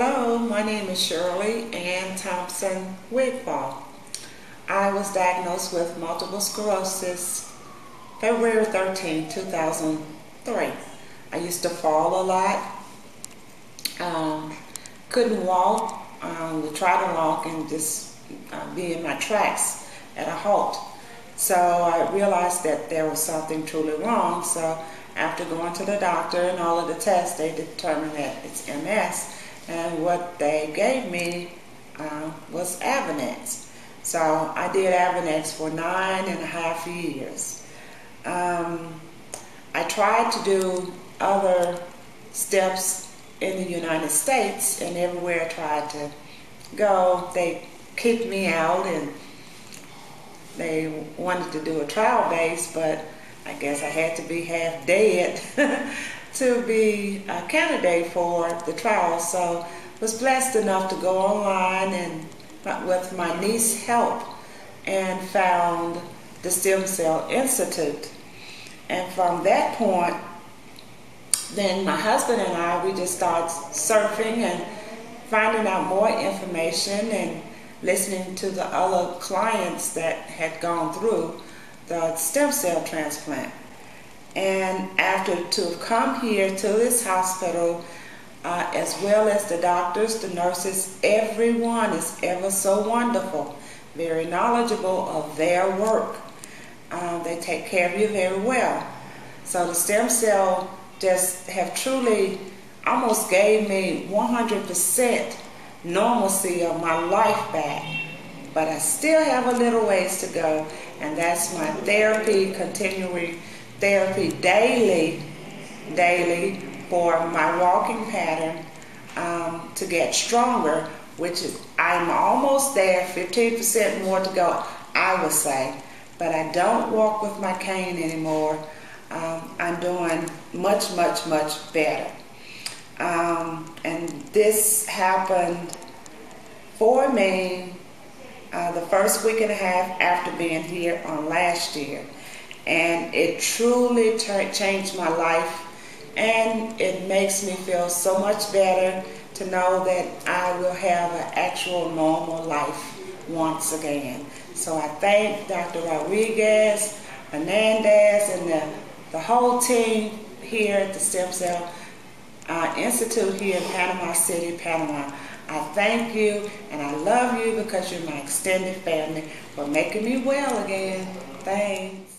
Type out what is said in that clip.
Hello, my name is Shirley Ann Thompson Wigfall. I was diagnosed with multiple sclerosis February 13, 2003. I used to fall a lot, um, couldn't walk, um, would try to walk and just uh, be in my tracks at a halt. So I realized that there was something truly wrong. So after going to the doctor and all of the tests, they determined that it's MS. And what they gave me uh, was Avonex. So I did Avonex for nine and a half years. Um, I tried to do other steps in the United States, and everywhere I tried to go, they kicked me out and they wanted to do a trial base, but I guess I had to be half dead to be a candidate for the trial. So was blessed enough to go online and with my niece's help and found the Stem Cell Institute. And from that point, then my husband and I, we just started surfing and finding out more information and listening to the other clients that had gone through the stem cell transplant. And after to come here to this hospital, uh, as well as the doctors, the nurses, everyone is ever so wonderful, very knowledgeable of their work. Uh, they take care of you very well. So the stem cell just have truly almost gave me 100% normalcy of my life back. But I still have a little ways to go, and that's my therapy, continuing therapy daily, daily for my walking pattern um, to get stronger, which is I'm almost there, 15% more to go, I would say. But I don't walk with my cane anymore. Um, I'm doing much, much, much better. Um, and this happened for me uh, the first week and a half after being here on last year. And it truly changed my life and it makes me feel so much better to know that I will have an actual normal life once again. So I thank Dr. Rodriguez, Hernandez, and the, the whole team here at the Stem Cell uh, Institute here in Panama City, Panama. I thank you and I love you because you're my extended family for making me well again. Thanks.